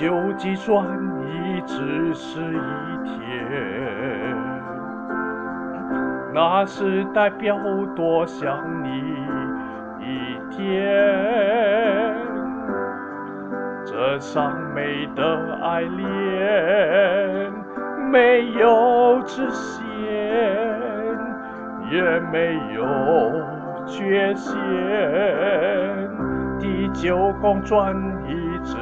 九季转移只是一天，那是代表多想你一天。这伤美的爱恋，没有直线，也没有缺陷。地球公转移只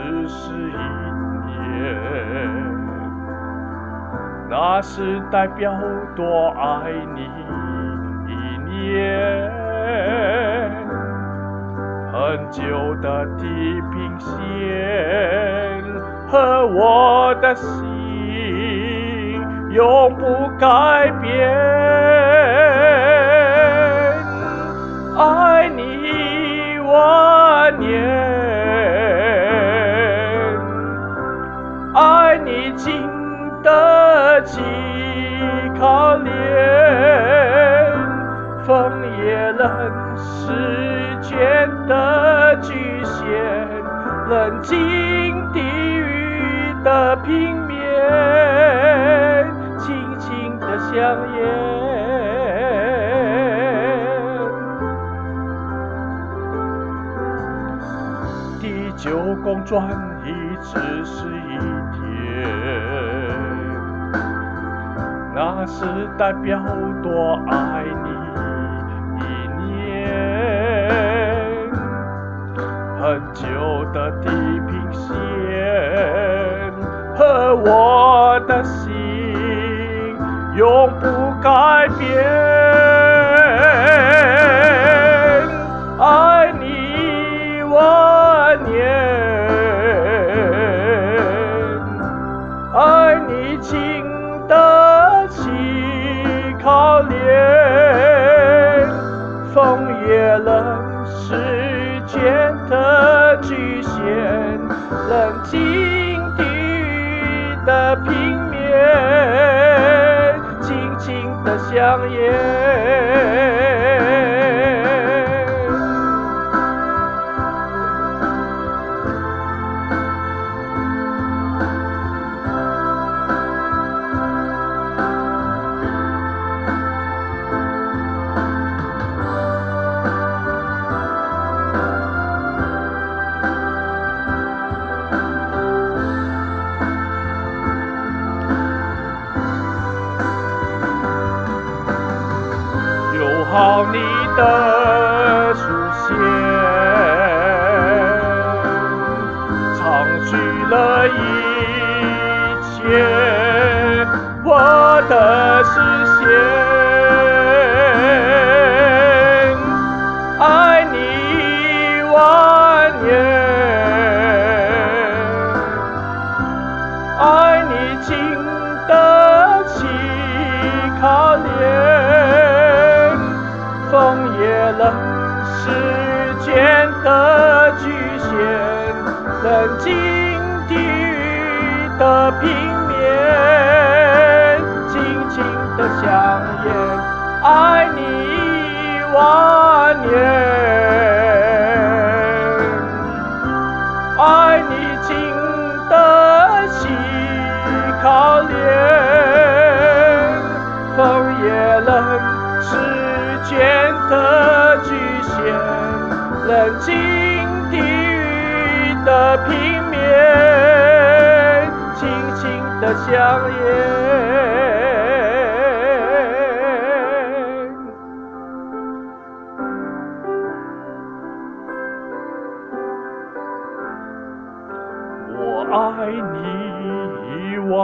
那是代表多爱你一年。很久的地平线和我的心永不改变，爱你一万年，爱你起考验，风也冷，时间的局限，冷静地狱的平面，轻轻的香烟。第九宫转移只是一天，那是代表多爱你一年。很久的地平线和我的心永不改变。也冷，时间的局限，冷静地的平面，轻轻的香烟。的出现，藏去了一切我的视线。时间的局限，冷静地狱的平面，轻轻的香烟，爱你一万冷静地狱的平面，轻轻的香烟。我爱你一万。